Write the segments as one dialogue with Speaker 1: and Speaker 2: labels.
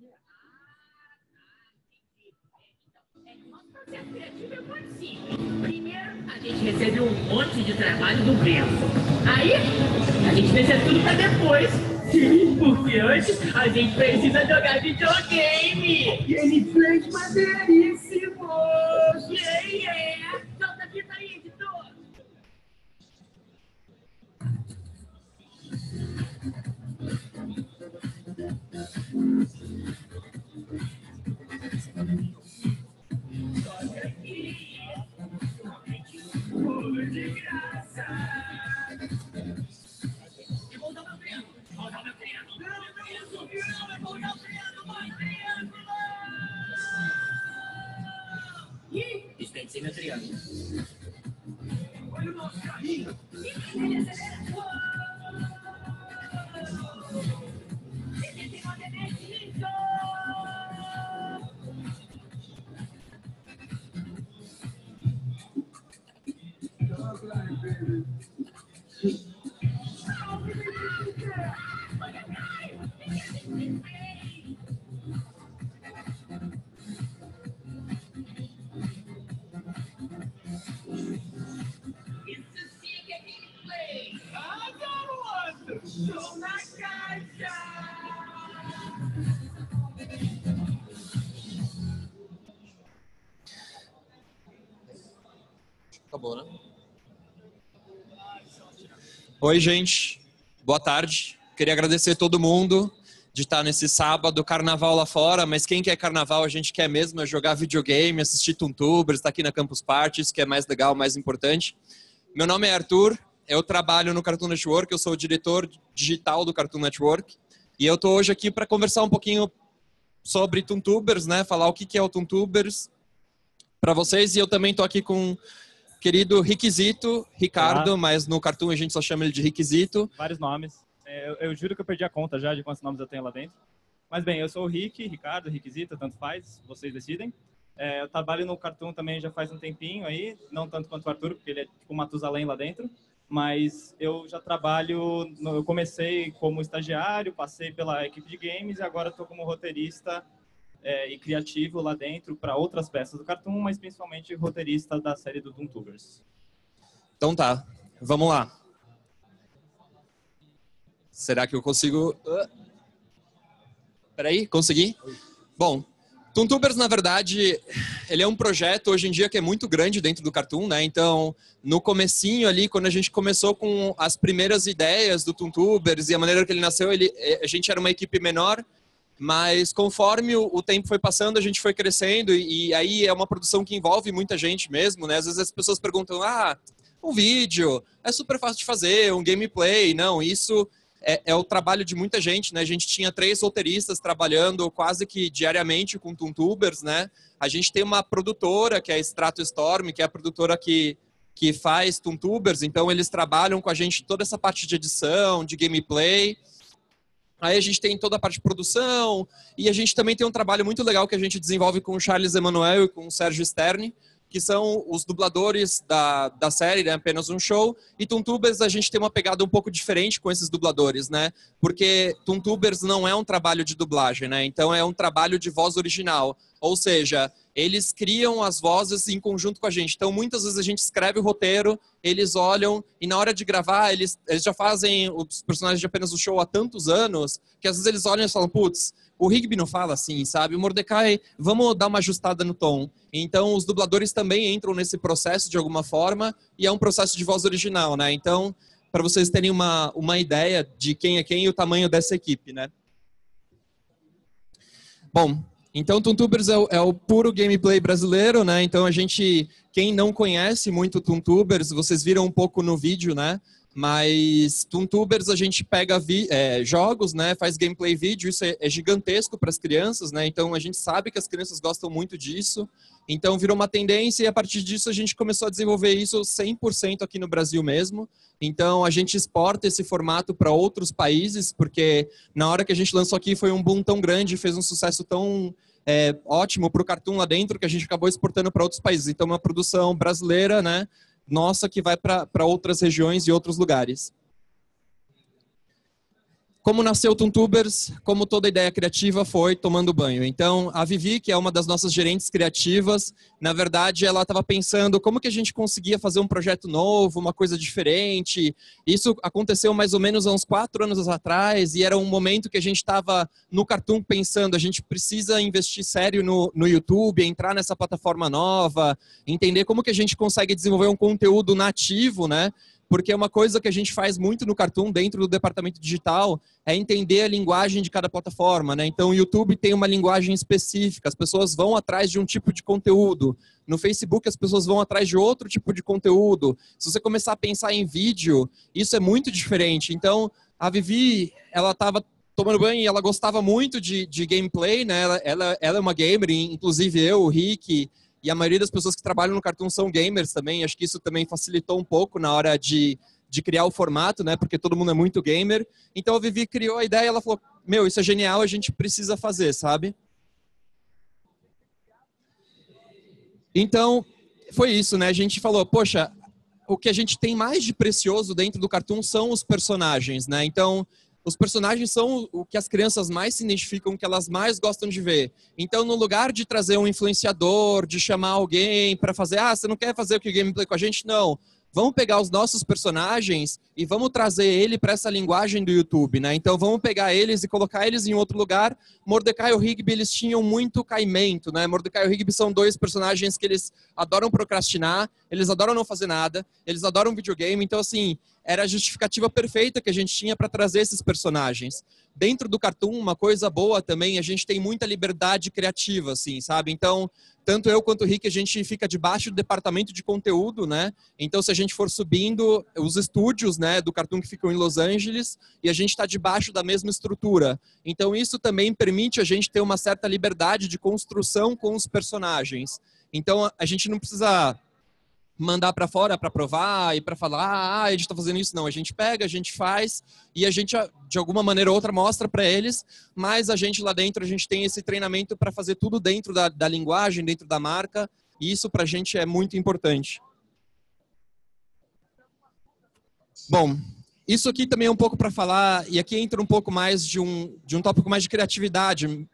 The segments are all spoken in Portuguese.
Speaker 1: Yeah. Processo criativo é. Primeiro, a gente recebe um monte de trabalho do Breno. Aí, a gente deixa tudo pra depois. Sim, porque antes a gente precisa jogar videogame. Gameplays maneiríssimos. Yeah, yeah. Ih,
Speaker 2: Oi, gente. Boa tarde. Queria agradecer todo mundo de estar nesse sábado, carnaval lá fora, mas quem quer carnaval, a gente quer mesmo é jogar videogame, assistir Tuntubers, estar aqui na Campus Parties, que é mais legal, mais importante. Meu nome é Arthur, eu trabalho no Cartoon Network, eu sou o diretor digital do Cartoon Network, e eu estou hoje aqui para conversar um pouquinho sobre Tuntubers, né? Falar o que é o Tuntubers para vocês, e eu também estou aqui com querido Riquisito, Ricardo,
Speaker 3: Olá.
Speaker 2: mas no Cartoon a gente só chama ele de Riquisito.
Speaker 3: vários nomes. É, Eu, eu juro que eu perdi a conta já de quantos nomes eu tenho lá dentro. Mas bem, eu sou o Rick, Ricardo, Riquisita, tanto faz, vocês decidem. É, eu trabalho no Cartoon também já faz um tempinho aí, não tanto quanto o Arthur, porque ele é tipo Matusalém lá dentro. Mas eu já trabalho, no- eu comecei como estagiário, passei pela equipe de games e agora estou como roteirista é, e criativo lá dentro para outras peças do Cartoon, mas principalmente roteirista da série do Toontubers.
Speaker 2: Então tá, vamos lá. Será que eu consigo. Ah. Peraí, consegui? Bom, Tuntubers, na verdade, ele é um projeto hoje em dia que é muito grande dentro do Cartoon, né? Então, no comecinho ali, quando a gente começou com as primeiras ideias do Tuntubers e a maneira que ele nasceu, ele, eh, a gente era uma equipe menor, mas conforme o, o tempo foi passando, a gente foi crescendo e, e aí é uma produção que envolve muita gente mesmo, né? Às vezes as pessoas perguntam, ah, um vídeo, é super fácil de fazer, um gameplay. Não, isso é, é o trabalho de muita gente, né? A gente tinha três roteiristas trabalhando quase que diariamente com Tuntubers, né? A gente tem uma produtora, que é a Strato Storm, que é a produtora que, que faz Tuntubers, então eles trabalham com a gente toda essa parte de edição, de gameplay. Aí a gente tem toda a parte de produção e a gente também tem um trabalho muito legal que a gente desenvolve com o Charles Emanuel e com o Sérgio Sterne, que são os dubladores da, da série, né? apenas um show. E Tuntubers a gente tem uma pegada um pouco diferente com esses dubladores, né? Porque Tuntubers não é um trabalho de dublagem, né? Então é um trabalho de voz original. Ou seja, eles criam as vozes em conjunto com a gente. Então, muitas vezes a gente escreve o roteiro, eles olham e na hora de gravar, eles, eles já fazem os personagens de apenas o show há tantos anos, que às vezes eles olham e falam, putz, o Rigby não fala assim, sabe? O Mordecai, vamos dar uma ajustada no tom. Então, os dubladores também entram nesse processo de alguma forma e é um processo de voz original, né? Então, para vocês terem uma, uma ideia de quem é quem e o tamanho dessa equipe, né? Bom, então, Tuntubers é o, é o, puro gameplay brasileiro, né? Então, a gente, quem não conhece muito Tuntubers, vocês viram um pouco no vídeo, né? Mas Tuntubers a gente pega é, jogos, né? Faz gameplay vídeo, isso é, é gigantesco para as crianças, né? Então, a gente sabe que as crianças gostam muito disso. Então, virou uma tendência e a partir disso a gente começou a desenvolver isso 100% aqui no Brasil mesmo. Então, a gente exporta esse formato para outros países, porque na hora que a gente lançou aqui foi um boom tão grande, fez um sucesso tão é, ótimo para o Cartoon lá dentro que a gente acabou exportando para outros países. Então, é uma produção brasileira, né? Nossa, que vai para outras regiões e outros lugares. Como nasceu Tuntubers? Como toda ideia criativa foi tomando banho. Então, a Vivi, que é uma das nossas gerentes criativas, na verdade, ela estava pensando como que a gente conseguia fazer um projeto novo, uma coisa diferente. Isso aconteceu mais ou menos há uns quatro anos atrás e era um momento que a gente estava no Cartoon pensando, a gente precisa investir sério no, no YouTube, entrar nessa plataforma nova, entender como que a gente consegue desenvolver um conteúdo nativo, né? Porque uma coisa que a gente faz muito no Cartoon, dentro do departamento digital, é entender a linguagem de cada plataforma, né? Então, o YouTube tem uma linguagem específica, as pessoas vão atrás de um tipo de conteúdo. No Facebook, as pessoas vão atrás de outro tipo de conteúdo. Se você começar a pensar em vídeo, isso é muito diferente. Então, a Vivi, ela estava tomando banho e ela gostava muito de, de gameplay, né? Ela, ela, ela é uma gamer, inclusive eu, o Rick, e a maioria das pessoas que trabalham no Cartoon são gamers também. Acho que isso também facilitou um pouco na hora de, de criar o formato, né? Porque todo mundo é muito gamer. Então a Vivi criou a ideia e ela falou: Meu, isso é genial, a gente precisa fazer, sabe? Então, foi isso, né? A gente falou: Poxa, o que a gente tem mais de precioso dentro do Cartoon são os personagens, né? Então, os personagens são o que as crianças mais se identificam, que elas mais gostam de ver. Então, no lugar de trazer um influenciador, de chamar alguém para fazer, ah, você não quer fazer o que gameplay com a gente? Não vamos pegar os nossos personagens e vamos trazer ele para essa linguagem do YouTube, né? Então vamos pegar eles e colocar eles em outro lugar. Mordecai e o Rigby, eles tinham muito caimento, né? Mordecai e o Rigby são dois personagens que eles adoram procrastinar, eles adoram não fazer nada, eles adoram videogame, então assim, era a justificativa perfeita que a gente tinha para trazer esses personagens. Dentro do cartoon, uma coisa boa também, a gente tem muita liberdade criativa, assim, sabe? Então, tanto eu quanto o Rick, a gente fica debaixo do departamento de conteúdo, né? Então, se a gente for subindo os estúdios, né, do Cartoon que ficam em Los Angeles, e a gente está debaixo da mesma estrutura. Então, isso também permite a gente ter uma certa liberdade de construção com os personagens. Então, a gente não precisa mandar para fora para provar e para falar, ah, a gente está fazendo isso. Não, a gente pega, a gente faz e a gente, de alguma maneira ou outra, mostra para eles, mas a gente lá dentro, a gente tem esse treinamento para fazer tudo dentro da, da linguagem, dentro da marca, e isso para a gente é muito importante. Bom, isso aqui também é um pouco para falar, e aqui entra um pouco mais de um, de um tópico mais de criatividade.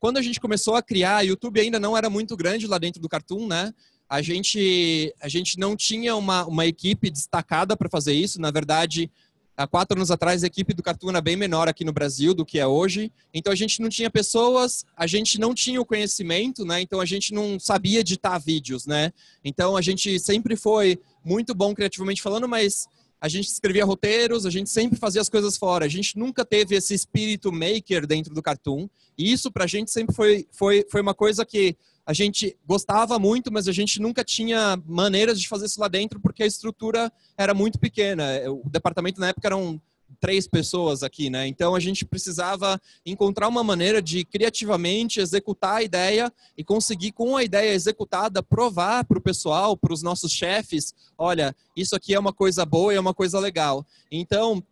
Speaker 2: Quando a gente começou a criar, YouTube ainda não era muito grande lá dentro do Cartoon, né? A gente, a gente não tinha uma, uma equipe destacada para fazer isso. Na verdade, há quatro anos atrás, a equipe do Cartoon era bem menor aqui no Brasil do que é hoje. Então, a gente não tinha pessoas, a gente não tinha o conhecimento, né? Então, a gente não sabia editar vídeos, né? Então, a gente sempre foi muito bom criativamente falando, mas a gente escrevia roteiros, a gente sempre fazia as coisas fora. A gente nunca teve esse espírito maker dentro do Cartoon. E isso, para a gente, sempre foi, foi, foi uma coisa que a gente gostava muito, mas a gente nunca tinha maneiras de fazer isso lá dentro porque a estrutura era muito pequena. O departamento na época eram três pessoas aqui, né? Então a gente precisava encontrar uma maneira de criativamente executar a ideia e conseguir com a ideia executada provar para o pessoal, para os nossos chefes, olha, isso aqui é uma coisa boa e é uma coisa legal. Então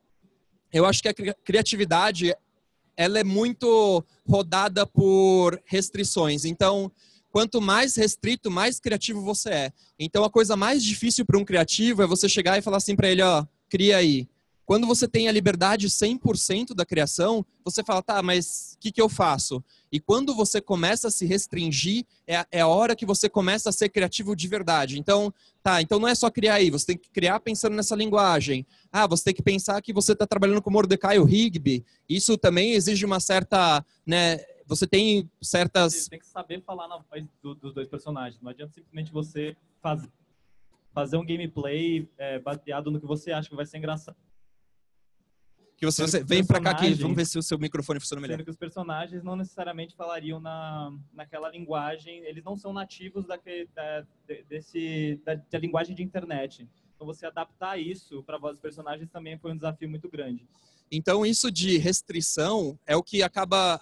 Speaker 2: eu acho que a criatividade ela é muito rodada por restrições. Então quanto mais restrito, mais criativo você é. Então, a coisa mais difícil para um criativo é você chegar e falar assim para ele, ó, cria aí. quando você tem a liberdade 100% da criação, você fala, tá, mas o que, que eu faço? E quando você começa a se restringir, é, é a hora que você começa a ser criativo de verdade. Então, tá, então não é só criar aí, você tem que criar pensando nessa linguagem. Ah, você tem que pensar que você está trabalhando com Mordecai ou Rigby. Isso também exige uma certa, né, você tem certas...
Speaker 3: Você tem que saber falar na voz do, dos dois personagens. Não adianta simplesmente você fazer, fazer um gameplay é, baseado no que você acha que vai ser engraçado
Speaker 2: que você, você vem para cá aqui, vamos ver se o seu microfone funciona melhor.
Speaker 3: Sendo que os personagens não necessariamente falariam na, naquela linguagem, eles não são nativos da, desse, da, da linguagem de internet. Então você adaptar isso para a voz dos personagens também foi um desafio muito grande.
Speaker 2: Então isso de restrição é o que acaba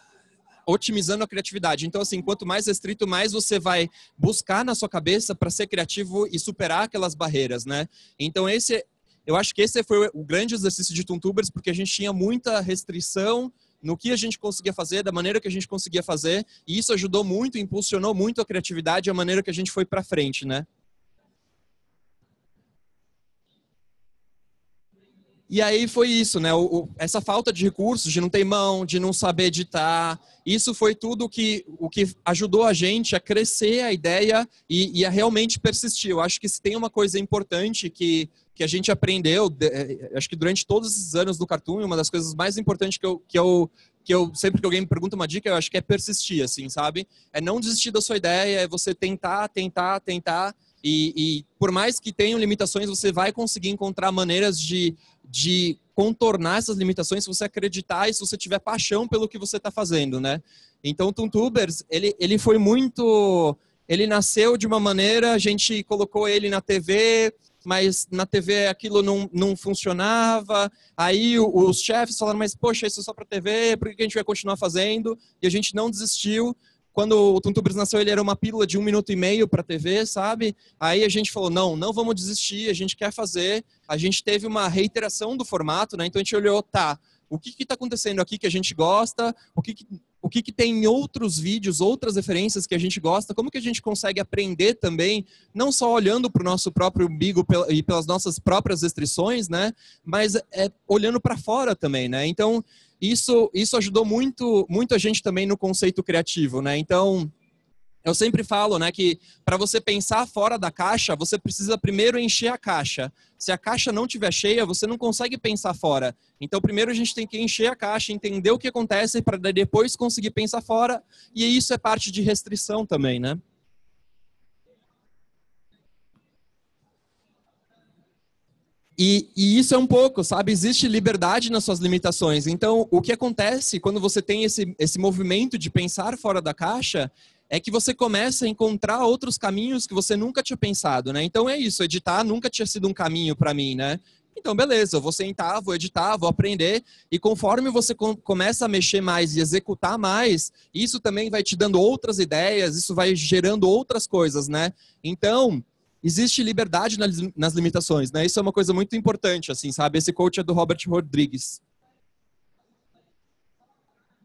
Speaker 2: otimizando a criatividade. Então, assim, quanto mais restrito, mais você vai buscar na sua cabeça para ser criativo e superar aquelas barreiras, né? Então, esse eu acho que esse foi o grande exercício de Tuntubers, porque a gente tinha muita restrição no que a gente conseguia fazer, da maneira que a gente conseguia fazer, e isso ajudou muito, impulsionou muito a criatividade e a maneira que a gente foi para frente, né? E aí foi isso, né? O, o, essa falta de recursos, de não ter mão, de não saber editar, isso foi tudo que, o que ajudou a gente a crescer a ideia e, e a realmente persistir. Eu acho que se tem uma coisa importante que, que a gente aprendeu, eh, acho que durante todos esses anos do Cartoon, uma das coisas mais importantes que eu, que eu que eu sempre que alguém me pergunta uma dica, eu acho que é persistir, assim, sabe? É não desistir da sua ideia, é você tentar, tentar, tentar e, e, por mais que tenham limitações, você vai conseguir encontrar maneiras de, de contornar essas limitações se você acreditar e se você tiver paixão pelo que você está fazendo, né? Então, o Tuntubers, ele, ele foi muito... Ele nasceu de uma maneira, a gente colocou ele na TV, mas na TV aquilo não, não funcionava. Aí os chefes falaram, mas poxa, isso é só para TV, por que a gente vai continuar fazendo? E a gente não desistiu quando o Tuntubers nasceu, ele era uma pílula de um minuto e meio para TV, sabe? Aí a gente falou, não, não vamos desistir, a gente quer fazer. A gente teve uma reiteração do formato, né? Então a gente olhou, tá, o que está acontecendo aqui que a gente gosta, o que, que o que, que, tem em outros vídeos, outras referências que a gente gosta, como que a gente consegue aprender também, não só olhando para o nosso próprio umbigo e pelas nossas próprias restrições, né, mas é, olhando para fora também, né, então isso, isso ajudou muito, muito a gente também no conceito criativo, né, então eu sempre falo, né, que para você pensar fora da caixa, você precisa primeiro encher a caixa. Se a caixa não estiver cheia, você não consegue pensar fora. Então, primeiro a gente tem que encher a caixa, entender o que acontece para depois conseguir pensar fora. E isso é parte de restrição também, né? E, e, isso é um pouco, sabe? Existe liberdade nas suas limitações. Então, o que acontece quando você tem esse, esse movimento de pensar fora da caixa é que você começa a encontrar outros caminhos que você nunca tinha pensado, né? Então é isso, editar nunca tinha sido um caminho para mim, né? Então, beleza, eu vou sentar, vou editar, vou aprender, e conforme você com, começa a mexer mais e executar mais, isso também vai te dando outras ideias, isso vai gerando outras coisas, né? Então, existe liberdade nas, limitações, né? Isso é uma coisa muito importante, assim, sabe? Esse coach é do Robert Rodrigues.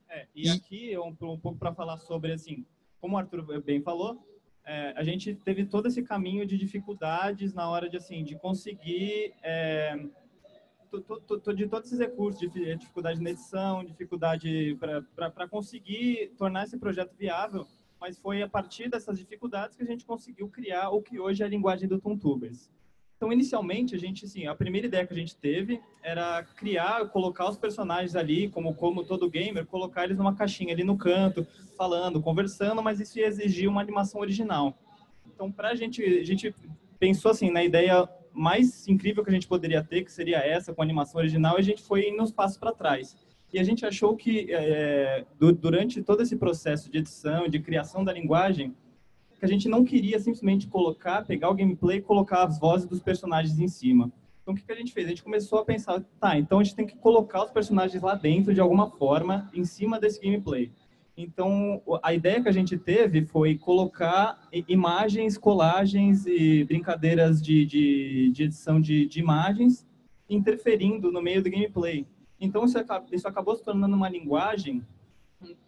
Speaker 3: É, e, e aqui, um, um pouco para falar sobre, assim, como o Arthur bem falou, é, a gente teve todo esse caminho de dificuldades na hora de assim de conseguir é, de todos esses recursos, de dificuldade na edição, dificuldade para conseguir tornar esse projeto viável, mas foi a partir dessas dificuldades que a gente conseguiu criar o que hoje é a linguagem do Tontubers. Então, inicialmente, a gente, assim, a primeira ideia que a gente teve era criar, colocar os personagens ali, como, como todo gamer, colocar eles numa caixinha ali no canto, falando, conversando, mas isso ia exigir uma animação original. Então, para a gente, a gente pensou assim na ideia mais incrível que a gente poderia ter, que seria essa, com animação original, e a gente foi uns passos para trás. E a gente achou que, é, durante todo esse processo de edição, de criação da linguagem, que a gente não queria simplesmente colocar, pegar o gameplay e colocar as vozes dos personagens em cima. Então, o que, que a gente fez? A gente começou a pensar, tá, então a gente tem que colocar os personagens lá dentro de alguma forma, em cima desse gameplay. Então, a ideia que a gente teve foi colocar imagens, colagens e brincadeiras de, de, de edição de, de, imagens interferindo no meio do gameplay. Então, isso, isso acabou se tornando uma linguagem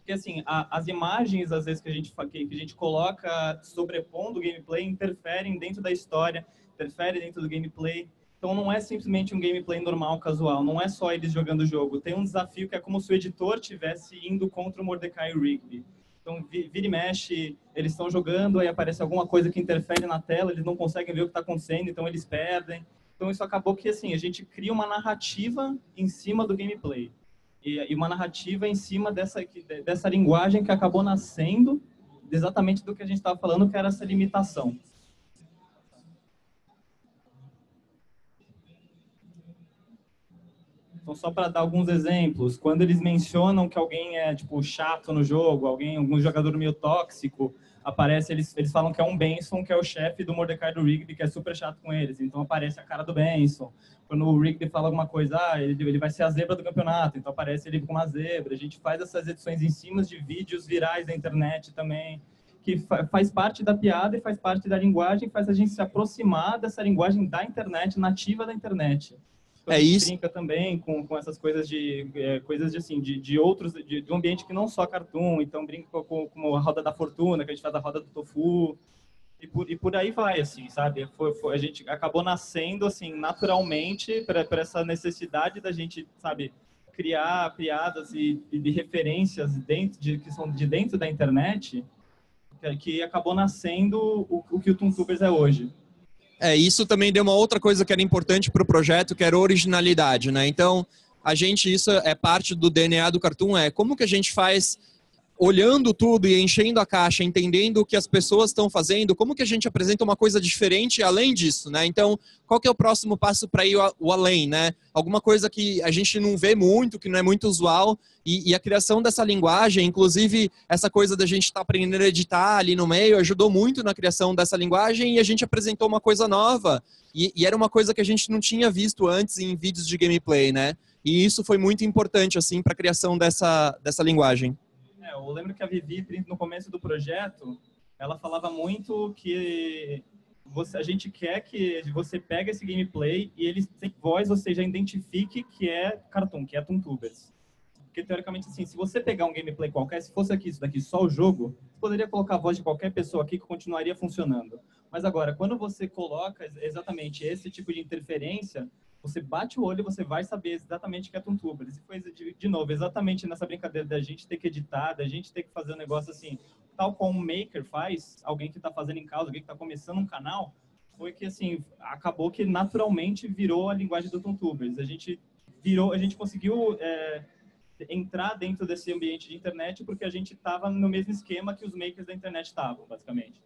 Speaker 3: porque assim, a, as imagens às vezes que a gente que, que a gente coloca sobrepondo o gameplay interferem dentro da história, interferem dentro do gameplay. Então não é simplesmente um gameplay normal, casual, não é só eles jogando o jogo. Tem um desafio que é como se o editor tivesse indo contra o Mordecai Rigby. Então vira e mexe, eles estão jogando, aí aparece alguma coisa que interfere na tela, eles não conseguem ver o que está acontecendo, então eles perdem. Então isso acabou que assim a gente cria uma narrativa em cima do gameplay e, uma narrativa em cima dessa dessa linguagem que acabou nascendo exatamente do que a gente estava falando, que era essa limitação. Então, só para dar alguns exemplos, quando eles mencionam que alguém é tipo chato no jogo, alguém, algum jogador meio tóxico, aparece, eles, eles falam que é um Benson, que é o chefe do Mordecai do Rigby, que é super chato com eles. Então aparece a cara do Benson. Quando o Rigby fala alguma coisa, ah, ele, ele vai ser a zebra do campeonato, então aparece ele com uma zebra. A gente faz essas edições em cima de vídeos virais da internet também, que fa faz parte da piada e faz parte da linguagem, faz a gente se aproximar dessa linguagem da internet, nativa da internet
Speaker 2: é isso.
Speaker 3: brinca também com, com essas coisas de é, coisas de assim de, de outros de, de, um ambiente que não só cartoon então brinca com, com, a roda da fortuna que a gente faz a roda do tofu e por, e por aí vai assim sabe foi, foi, a gente acabou nascendo assim naturalmente para essa necessidade da gente sabe criar piadas e, e de referências dentro de que são de dentro da internet que, acabou nascendo o, o que o Tubers é hoje
Speaker 2: é, isso também deu uma outra coisa que era importante para o projeto, que era originalidade, né? Então, a gente, isso é parte do DNA do Cartoon, é como que a gente faz olhando tudo e enchendo a caixa, entendendo o que as pessoas estão fazendo, como que a gente apresenta uma coisa diferente além disso, né? Então, qual que é o próximo passo para ir o além, né? Alguma coisa que a gente não vê muito, que não é muito usual, e, e a criação dessa linguagem, inclusive essa coisa da gente estar tá aprendendo a editar ali no meio, ajudou muito na criação dessa linguagem e a gente apresentou uma coisa nova, e, e era uma coisa que a gente não tinha visto antes em vídeos de gameplay, né? E isso foi muito importante, assim, para a criação dessa, dessa linguagem.
Speaker 3: Eu lembro que a Vivi, no começo do projeto, ela falava muito que você, a gente quer que você pegue esse gameplay e ele tem voz, ou seja, identifique que é cartoon, que é Toontubers. Porque, teoricamente, assim, se você pegar um gameplay qualquer, se fosse aqui isso daqui só o jogo, poderia colocar a voz de qualquer pessoa aqui que continuaria funcionando. Mas agora, quando você coloca exatamente esse tipo de interferência, você bate o olho e você vai saber exatamente o que é Tuntubers. E foi, de, de novo, exatamente nessa brincadeira da gente ter que editar, da gente ter que fazer um negócio assim, tal como um maker faz, alguém que está fazendo em casa, alguém que está começando um canal, foi que, assim, acabou que naturalmente virou a linguagem do Tuntubers. A gente virou, a gente conseguiu é, entrar dentro desse ambiente de internet porque a gente estava no mesmo esquema que os makers da internet estavam, basicamente.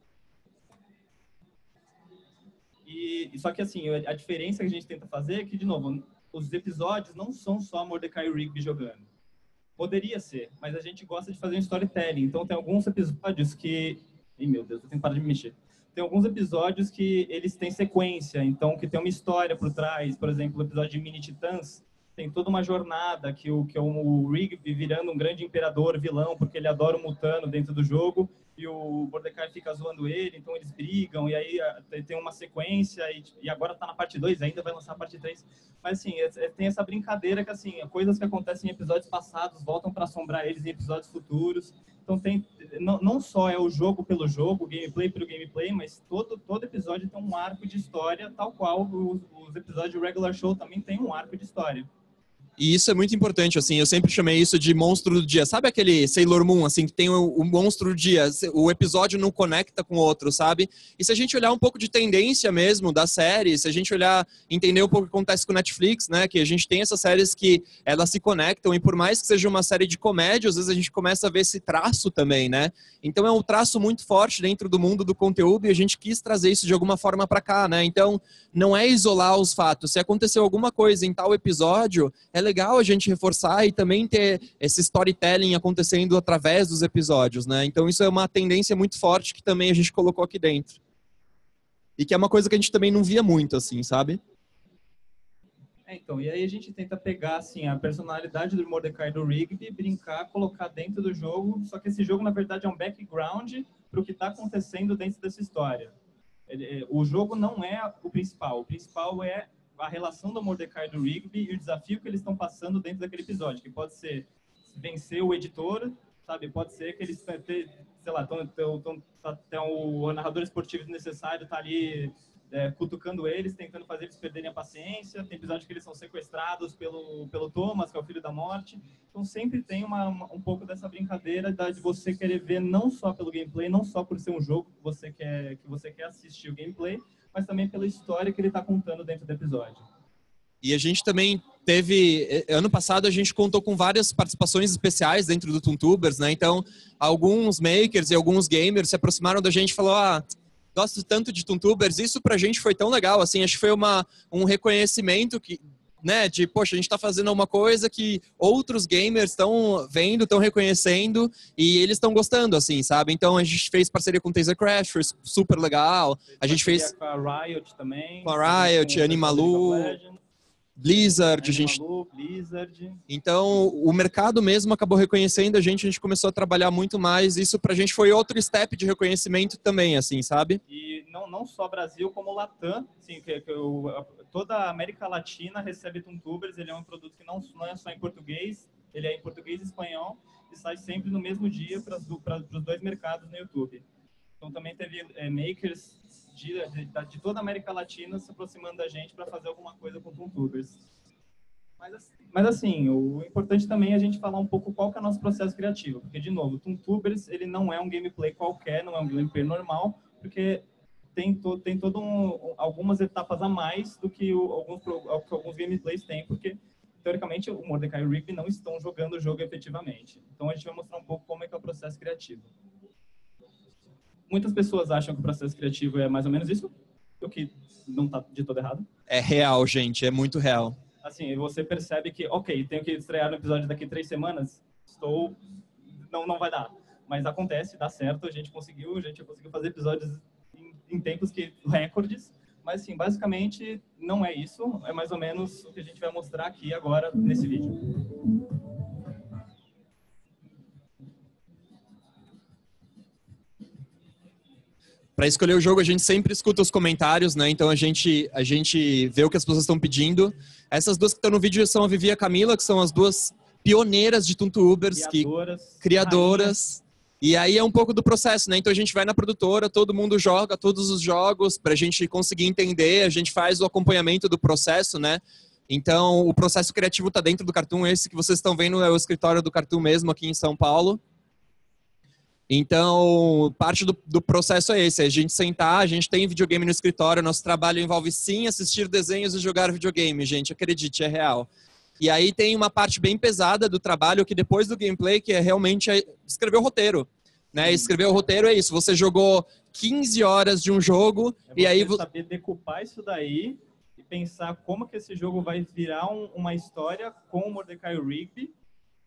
Speaker 3: E, só que assim, a diferença que a gente tenta fazer é que, de novo, os episódios não são só Mordecai e Rigby jogando. Poderia ser, mas a gente gosta de fazer um storytelling. Então tem alguns episódios que... Ih, meu Deus, eu tenho que parar de me mexer. Tem alguns episódios que eles têm sequência, então que tem uma história por trás. Por exemplo, o episódio de Mini Titãs tem toda uma jornada que o que é o Rigby virando um grande imperador vilão porque ele adora o Mutano dentro do jogo e o Mordecai fica zoando ele, então eles brigam, e aí ah, tem uma sequência, e, e agora tá na parte 2, ainda vai lançar a parte 3. Mas assim, é, é, tem essa brincadeira que assim, coisas que acontecem em episódios passados voltam para assombrar eles em episódios futuros. Então tem não, não só é o jogo pelo jogo, gameplay pelo gameplay, mas todo, todo episódio tem um arco de história, tal qual os, os episódios de regular show também tem um arco de história.
Speaker 2: E isso é muito importante, assim, eu sempre chamei isso de monstro do dia. Sabe aquele Sailor Moon, assim, que tem o, o, monstro do dia, o episódio não conecta com o outro, sabe? E se a gente olhar um pouco de tendência mesmo da série, se a gente olhar, entender um pouco o que acontece com Netflix, né, que a gente tem essas séries que elas se conectam, e por mais que seja uma série de comédia, às vezes a gente começa a ver esse traço também, né? Então é um traço muito forte dentro do mundo do conteúdo e a gente quis trazer isso de alguma forma para cá, né? Então, não é isolar os fatos. Se aconteceu alguma coisa em tal episódio, é legal a gente reforçar e também ter esse storytelling acontecendo através dos episódios, né? Então isso é uma tendência muito forte que também a gente colocou aqui dentro. E que é uma coisa que a gente também não via muito, assim, sabe?
Speaker 3: É, então, e aí a gente tenta pegar, assim, a personalidade do Mordecai do Rigby, brincar, colocar dentro do jogo, só que esse jogo, na verdade, é um background para o que está acontecendo dentro dessa história. Ele, o jogo não é o principal, o principal é a relação do Mordecai do Rigby e o desafio que eles estão passando dentro daquele episódio, que pode ser vencer o editor, sabe? Pode ser que eles, sei lá, tão, tão, tão, tá, o narrador esportivo necessário tá ali é, cutucando eles, tentando fazer eles perderem a paciência. Tem episódio que eles são sequestrados pelo, pelo Thomas, que é o filho da morte. Então sempre tem uma, uma, um pouco dessa brincadeira da, de você querer ver não só pelo gameplay, não só por ser um jogo que você quer, que você quer assistir o gameplay, mas também pela história que ele está contando dentro do episódio.
Speaker 2: E a gente também teve. Ano passado a gente contou com várias participações especiais dentro do Tuntubers, né? Então, alguns makers e alguns gamers se aproximaram da gente e falaram: ah, gosto tanto de Tuntubers. Isso pra gente foi tão legal, assim, acho que foi uma, um reconhecimento que. Né, de, poxa, a gente está fazendo uma coisa que outros gamers estão vendo, estão reconhecendo e eles estão gostando, assim, sabe? Então a gente fez parceria com Taser Crash, foi super legal. A gente fez.
Speaker 3: Com a Riot também.
Speaker 2: Com a Riot,
Speaker 3: com
Speaker 2: Animalu. Blizzard, a gente.
Speaker 3: Blizzard.
Speaker 2: Então, o mercado mesmo acabou reconhecendo a gente, a gente começou a trabalhar muito mais. Isso pra gente foi outro step de reconhecimento também, assim, sabe?
Speaker 3: E não, não só Brasil, como Latam, assim, que, que eu, toda a América Latina recebe Tuntubers, ele é um produto que não, não é só em português, ele é em português e espanhol e sai sempre no mesmo dia para os dois mercados no YouTube. Então também teve é, makers de, de, toda a América Latina se aproximando da gente para fazer alguma coisa com Toontubers. Mas, assim, mas assim, o importante também é a gente falar um pouco qual que é o nosso processo criativo, porque de novo, Toontubers ele não é um gameplay qualquer, não é um gameplay normal, porque tem, to, tem todo um, algumas etapas a mais do que o, alguns, que alguns gameplays têm, porque teoricamente o Mordecai e o Rigby não estão jogando o jogo efetivamente. Então a gente vai mostrar um pouco como é que é o processo criativo muitas pessoas acham que o processo criativo é mais ou menos isso, o que não está de todo errado.
Speaker 2: É real, gente, é muito real.
Speaker 3: Assim, você percebe que, ok, tenho que estrear no episódio daqui três semanas, estou, não, não vai dar. Mas acontece, dá certo, a gente conseguiu, a gente conseguiu fazer episódios em, em tempos que recordes. Mas, assim, basicamente, não é isso. É mais ou menos o que a gente vai mostrar aqui agora nesse vídeo.
Speaker 2: Para escolher o jogo a gente sempre escuta os comentários, né? Então a gente a gente vê o que as pessoas estão pedindo. Essas duas que estão no vídeo são a Vivi e a Camila, que são as duas pioneiras de Tuntubers,
Speaker 3: criadoras,
Speaker 2: que criadoras. E aí é um pouco do processo, né? Então a gente vai na produtora, todo mundo joga todos os jogos para a gente conseguir entender, a gente faz o acompanhamento do processo, né? Então o processo criativo está dentro do Cartoon, esse que vocês estão vendo é o escritório do Cartoon mesmo aqui em São Paulo. Então, parte do, do, processo é esse: é a gente sentar, a gente tem videogame no escritório, nosso trabalho envolve sim assistir desenhos e jogar videogame, gente, acredite, é real. E aí tem uma parte bem pesada do trabalho que depois do gameplay, que é realmente escrever o roteiro. Né? Escrever o roteiro é isso, você jogou 15 horas de um jogo
Speaker 3: é
Speaker 2: e aí...
Speaker 3: Você saber decupar isso daí e pensar como que esse jogo vai virar um, uma história com o Mordecai Rigby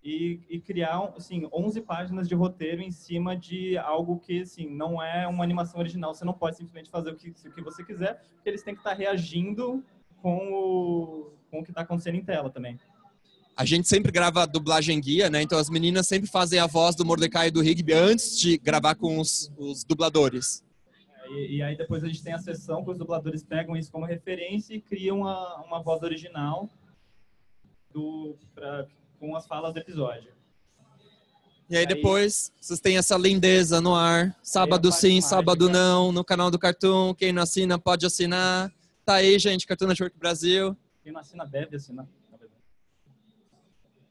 Speaker 3: e, e, criar assim 11 páginas de roteiro em cima de algo que assim não é uma animação original você não pode simplesmente fazer o que, o que você quiser porque eles têm que estar reagindo com o, com o que está acontecendo em tela também
Speaker 2: a gente sempre grava dublagem guia, né? Então as meninas sempre fazem a voz do Mordecai e do Rigby antes de gravar com os, os dubladores.
Speaker 3: É, e, e, aí depois a gente tem a sessão que os dubladores pegam isso como referência e criam uma, uma voz original do, pra, com as falas do episódio.
Speaker 2: E aí, depois vocês têm essa lindeza no ar. Sábado sim, mágica. sábado não, no canal do Cartoon. Quem não assina pode assinar. Tá aí, gente, Cartoon Network Brasil.
Speaker 3: Quem não assina deve assinar.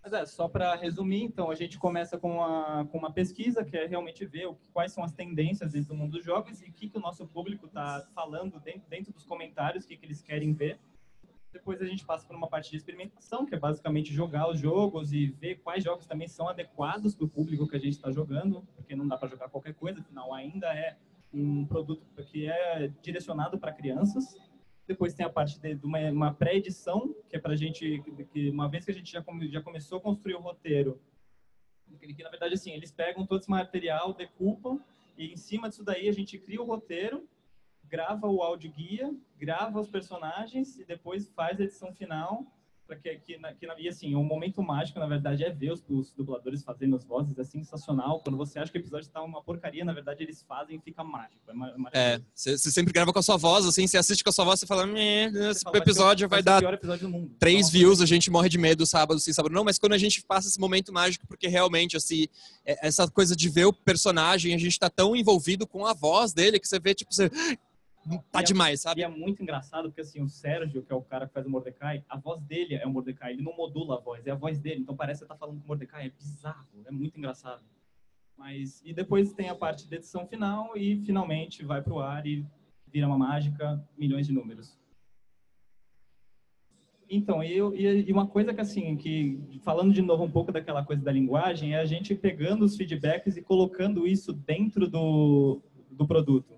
Speaker 3: Mas é, só para resumir, então, a gente começa com uma, com uma pesquisa, que é realmente ver o, quais são as tendências dentro do mundo dos jogos e o que, que o nosso público está falando dentro, dentro dos comentários, o que, que eles querem ver. Depois a gente passa por uma parte de experimentação, que é basicamente jogar os jogos e ver quais jogos também são adequados para o público que a gente está jogando, porque não dá para jogar qualquer coisa, afinal ainda é um produto que é direcionado para crianças. Depois tem a parte de, de uma, uma pré-edição, que é para a gente, que uma vez que a gente já, já começou a construir o roteiro, que na verdade assim, eles pegam todo esse material, decupam, e em cima disso daí a gente cria o roteiro grava o áudio guia, grava os personagens e depois faz a edição final para que, que, que, e assim, o momento mágico, na verdade, é ver os, os, dubladores fazendo as vozes, é sensacional. Quando você acha que o episódio está uma porcaria, na verdade, eles fazem e fica mágico.
Speaker 2: É, você é, sempre grava com a sua voz, assim, você assiste com a sua voz, você fala, esse fala, episódio vai, vai, dar
Speaker 3: episódio
Speaker 2: três views, a gente morre de medo sábado, sim, sábado não, mas quando a gente passa esse momento mágico, porque realmente, assim, é, essa coisa de ver o personagem, a gente está tão envolvido com a voz dele, que você vê, tipo, você tá
Speaker 3: E é-
Speaker 2: demais,
Speaker 3: E
Speaker 2: sabe?
Speaker 3: é muito engraçado, porque assim, o Sérgio, que é o cara que faz o Mordecai, a voz dele é o Mordecai, ele não modula a voz, é a voz dele, então parece que você tá falando com o Mordecai, é bizarro, é muito engraçado. Mas, e depois tem a parte da edição final e finalmente vai pro ar e vira uma mágica, milhões de números. Então, e, eu- e, e uma coisa que assim, que falando de novo um pouco daquela coisa da linguagem, é a gente pegando os feedbacks e colocando isso dentro do, do produto,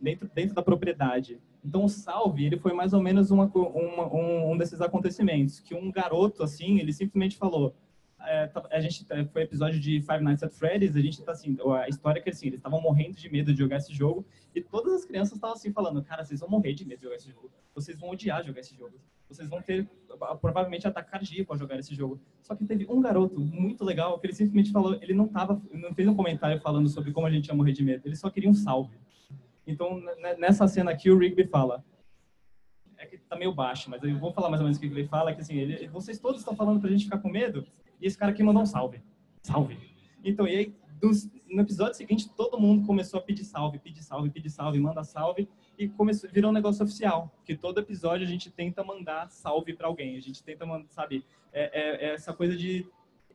Speaker 3: dentro, dentro da propriedade. Então, o Salve, ele foi mais ou menos uma, uma- um, um desses acontecimentos, que um garoto, assim, ele simplesmente falou, é, tá- a gente é, foi episódio de Five Nights at Freddy's, a gente tá assim, a história é que assim, eles estavam morrendo de medo de jogar esse jogo e todas as crianças estavam assim falando, cara, vocês vão morrer de medo de jogar esse jogo. Vocês vão odiar jogar esse jogo. Vocês vão ter provavelmente ataque cardíaco ao jogar esse jogo. Só que teve um garoto muito legal que ele simplesmente falou, ele não tava, não fez um comentário falando sobre como a gente ia morrer de medo, ele só queria um salve. Então, nessa cena aqui, o Rigby fala, é que tá meio baixo, mas eu vou falar mais ou menos o que ele fala, que assim, ele, vocês todos estão falando pra gente ficar com medo, e esse cara aqui mandou um salve. Salve. Então, e aí, dos- no episódio seguinte, todo mundo começou a pedir salve, pedir salve, pedir salve, manda salve, e começou, virou um negócio oficial, que todo episódio a gente tenta mandar salve pra alguém, a gente tenta mandar, sabe, é, é- é essa coisa de,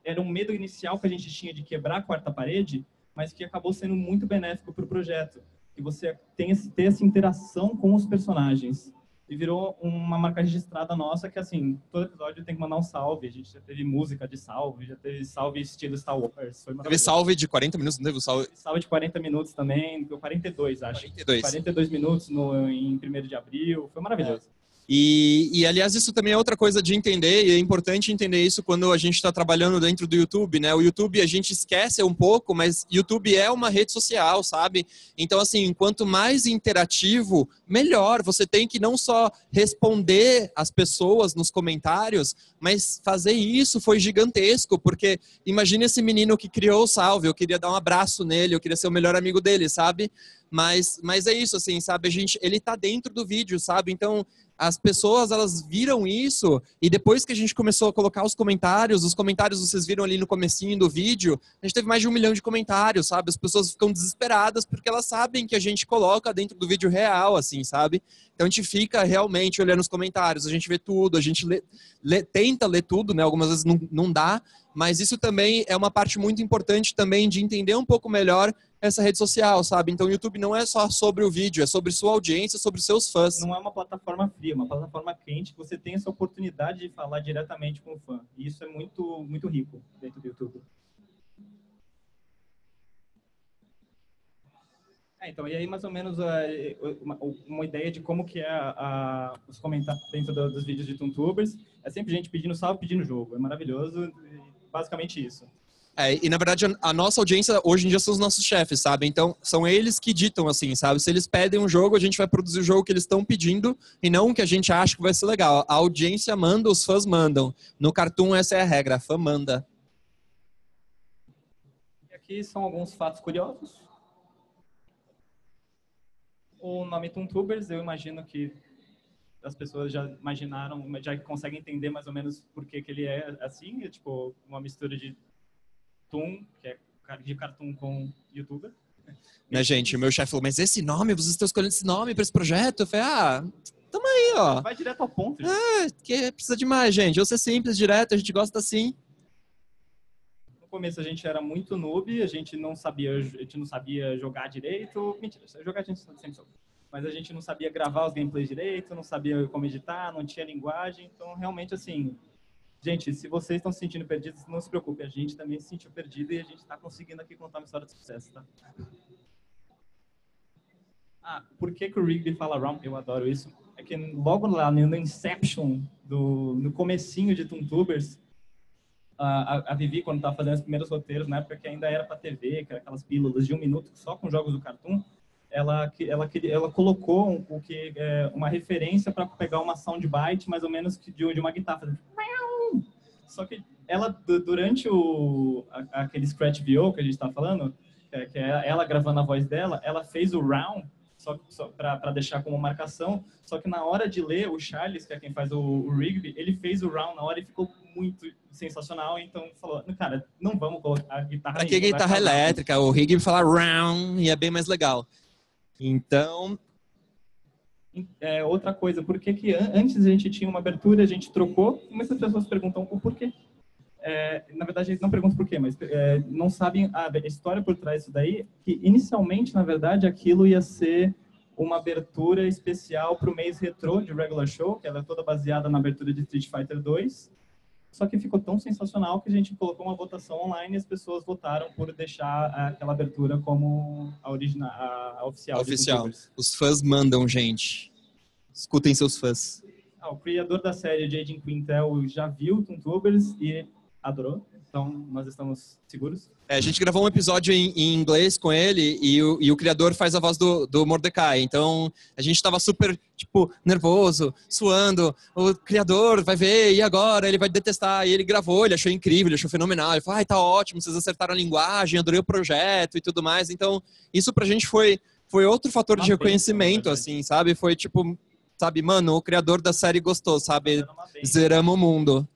Speaker 3: era um medo inicial que a gente tinha de quebrar a quarta parede, mas que acabou sendo muito benéfico pro projeto, que você tem esse, ter essa interação com os personagens, e virou uma marca registrada nossa que, assim, todo episódio tem que mandar um salve. A gente já teve música de salve, já teve salve estilo Star Wars. Foi
Speaker 2: Teve salve de 40 minutos, não teve salve
Speaker 3: Salve de 40 minutos também, 42, acho.
Speaker 2: 42.
Speaker 3: 42 minutos no, em 1 de abril. Foi maravilhoso.
Speaker 2: E, e, aliás, isso também é outra coisa de entender, e é importante entender isso quando a gente está trabalhando dentro do YouTube, né? O YouTube a gente esquece um pouco, mas YouTube é uma rede social, sabe? Então, assim, quanto mais interativo, melhor. Você tem que não só responder as pessoas nos comentários, mas fazer isso foi gigantesco, porque imagine esse menino que criou o Salve, eu queria dar um abraço nele, eu queria ser o melhor amigo dele, sabe? Mas, mas é isso, assim, sabe? A gente, ele tá dentro do vídeo, sabe? Então, as pessoas elas viram isso e depois que a gente começou a colocar os comentários, os comentários vocês viram ali no comecinho do vídeo, a gente teve mais de um milhão de comentários, sabe? As pessoas ficam desesperadas porque elas sabem que a gente coloca dentro do vídeo real, assim, sabe? Então a gente fica realmente olhando os comentários, a gente vê tudo, a gente lê, lê, tenta ler tudo, né? Algumas vezes não, não dá, mas isso também é uma parte muito importante também de entender um pouco melhor essa rede social, sabe? Então o YouTube não é só sobre o vídeo, é sobre sua audiência, sobre seus fãs.
Speaker 3: Não é uma plataforma fria, é uma plataforma quente que você tem essa oportunidade de falar diretamente com o fã. E isso é muito, muito rico dentro do YouTube. É, então, e aí mais ou menos é, uma, ideia de como que é a, a, os comentários dentro do, dos vídeos de Tuntubers. É sempre gente pedindo salve, pedindo jogo. É maravilhoso. Basicamente isso.
Speaker 2: É, e na verdade a nossa audiência hoje em dia são os nossos chefes, sabe? Então são eles que ditam assim, sabe? Se eles pedem um jogo, a gente vai produzir o jogo que eles estão pedindo e não o que a gente acha que vai ser legal. A audiência manda, os fãs mandam. No Cartoon essa é a regra, a fã manda.
Speaker 3: E aqui são alguns fatos curiosos. O nome Tuntubers, eu imagino que as pessoas já imaginaram, já conseguem entender mais ou menos por que, que ele é assim, é tipo uma mistura de Toon, que é de cartoon com youtuber.
Speaker 2: Né, gente? O meu chefe falou, mas esse nome, vocês estão escolhendo esse nome para esse projeto? Eu falei, ah, tamo aí, ó.
Speaker 3: Vai direto ao ponto. Gente.
Speaker 2: Ah, que precisa de mais, gente. Eu ser simples, direto, a gente gosta assim.
Speaker 3: No começo a gente era muito noob, a gente não sabia, a gente não sabia jogar direito. Mentira, jogar a gente sempre soube. Mas a gente não sabia gravar os gameplays direito, não sabia como editar, não tinha linguagem. Então, realmente, assim, Gente, se vocês estão se sentindo perdidos, não se preocupe, a gente também se sentiu perdido e a gente está conseguindo aqui contar uma história de sucesso, tá? Ah, por que, que o Rigby fala round? Eu adoro isso. É que logo lá no Inception, do, no comecinho de Toontubers, a, a Vivi, quando estava fazendo os primeiros roteiros, na época que ainda era para TV, que aquelas pílulas de um minuto só com jogos do Cartoon, ela, ela, ela colocou o que é, uma referência para pegar uma soundbite mais ou menos de, de uma guitarra, só que ela, durante o, aquele Scratch VO que a gente tá falando, que é ela gravando a voz dela, ela fez o round só, só para deixar como marcação, só que na hora de ler, o Charles, que é quem faz o, o Rigby, ele fez o round na hora e ficou muito sensacional, então falou, cara, não vamos colocar a guitarra...
Speaker 2: Pra que guitarra elétrica? O Rigby fala round e é bem mais legal. Então,
Speaker 3: É, outra coisa, por que, que antes a gente tinha uma abertura, a gente trocou, e muitas pessoas perguntam o porquê. É, na verdade, eles não perguntam por quê, mas é, não sabem a história por trás disso daí, que inicialmente, na verdade, aquilo ia ser uma abertura especial para o mês retrô de Regular Show, que ela é toda baseada na abertura de Street Fighter 2, só que ficou tão sensacional que a gente colocou uma votação online e as pessoas votaram por deixar aquela abertura como a, original, a, oficial.
Speaker 2: Oficial. Os fãs mandam, gente. Escutem seus fãs.
Speaker 3: Ah, o criador da série, Jaden Quintel, já viu Toontubers e adorou. Então, nós estamos seguros.
Speaker 2: É, a gente gravou um episódio em, em inglês com ele e o, e o, criador faz a voz do, do Mordecai. Então, a gente estava super, tipo, nervoso, suando. O criador vai ver, e agora? Ele vai detestar. E ele gravou, ele achou incrível, ele achou fenomenal. Ele falou, ai, tá ótimo, vocês acertaram a linguagem, adorei o projeto e tudo mais. Então, isso pra gente foi, foi outro fator uma de reconhecimento, assim, sabe? Foi tipo, sabe, mano, o criador da série gostou, sabe? Zeramos o mundo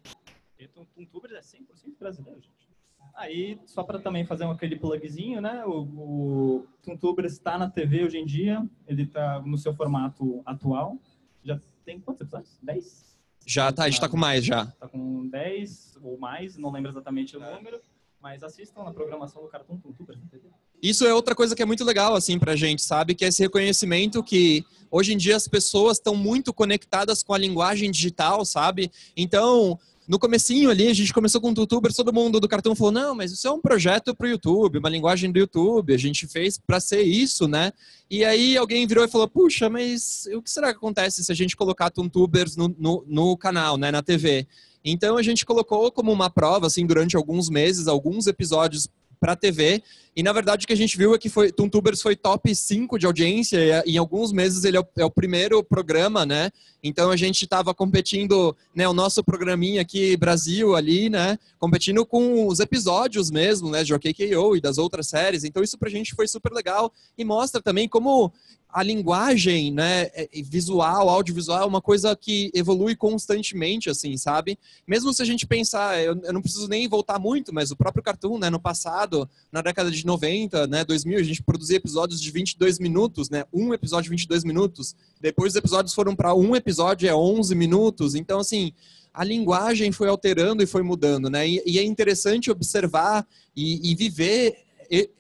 Speaker 3: brasileiro, gente. Aí, só para também fazer aquele plugzinho, né? O, o Tuntuber está na TV hoje em dia, ele está no seu formato atual. Já tem quantos episódios? 10?
Speaker 2: Já tá, a gente tá com mais já.
Speaker 3: Tá com 10 ou mais, não lembro exatamente o número, mas assistam na programação do Cartoon Tuntuber na TV.
Speaker 2: Isso é outra coisa que é muito legal, assim, pra gente, sabe? Que é esse reconhecimento que hoje em dia as pessoas estão muito conectadas com a linguagem digital, sabe? Então, no comecinho ali, a gente começou com youtubers, todo mundo do cartão falou, não, mas isso é um projeto para o YouTube, uma linguagem do YouTube, a gente fez para ser isso, né? E aí alguém virou e falou, puxa, mas o que será que acontece se a gente colocar youtubers no, no, no canal, né, na TV? Então a gente colocou como uma prova, assim, durante alguns meses, alguns episódios para TV. E na verdade o que a gente viu é que foi Tuntubers foi top 5 de audiência e em alguns meses ele é o, é o primeiro programa, né? Então a gente estava competindo, né, o nosso programinha aqui Brasil ali, né, competindo com os episódios mesmo, né, de OKKO e das outras séries. Então isso pra gente foi super legal e mostra também como a linguagem, né, é, visual, audiovisual, é uma coisa que evolui constantemente, assim, sabe? Mesmo se a gente pensar, eu, eu, não preciso nem voltar muito, mas o próprio Cartoon, né, no passado, na década de 90, né, 2000, a gente produzia episódios de 22 minutos, né, um episódio de 22 minutos. Depois os episódios foram para um episódio é 11 minutos. Então, assim, a linguagem foi alterando e foi mudando, né? E, e é interessante observar e, e viver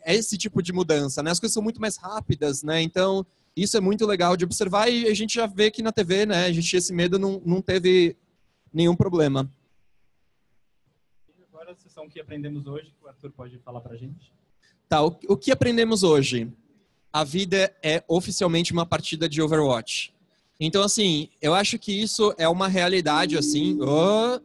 Speaker 2: esse tipo de mudança, né? As coisas são muito mais rápidas, né? Então, isso é muito legal de observar e a gente já vê que na TV, né, a gente esse medo não, não teve nenhum problema.
Speaker 3: Agora a sessão que aprendemos hoje, que o Arthur pode falar pra gente.
Speaker 2: Tá, o, o que aprendemos hoje? A vida é oficialmente uma partida de Overwatch. Então, assim, eu acho que isso é uma realidade, assim. Oh,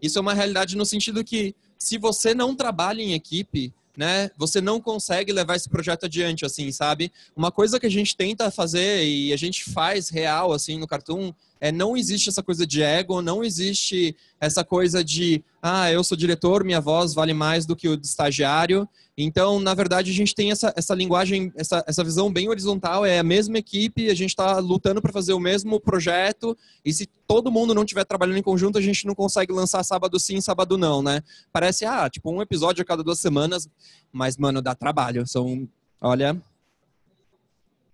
Speaker 2: isso é uma realidade no sentido que se você não trabalha em equipe, né, você não consegue levar esse projeto adiante, assim, sabe? Uma coisa que a gente tenta fazer e a gente faz real, assim, no Cartoon, é não existe essa coisa de ego, não existe essa coisa de, ah, eu sou diretor, minha voz vale mais do que o do estagiário. Então, na verdade, a gente tem essa, essa linguagem, essa, essa visão bem horizontal, é a mesma equipe, a gente está lutando para fazer o mesmo projeto, e se todo mundo não estiver trabalhando em conjunto, a gente não consegue lançar sábado sim, sábado não, né? Parece, ah, tipo, um episódio a cada duas semanas, mas, mano, dá trabalho. São, olha...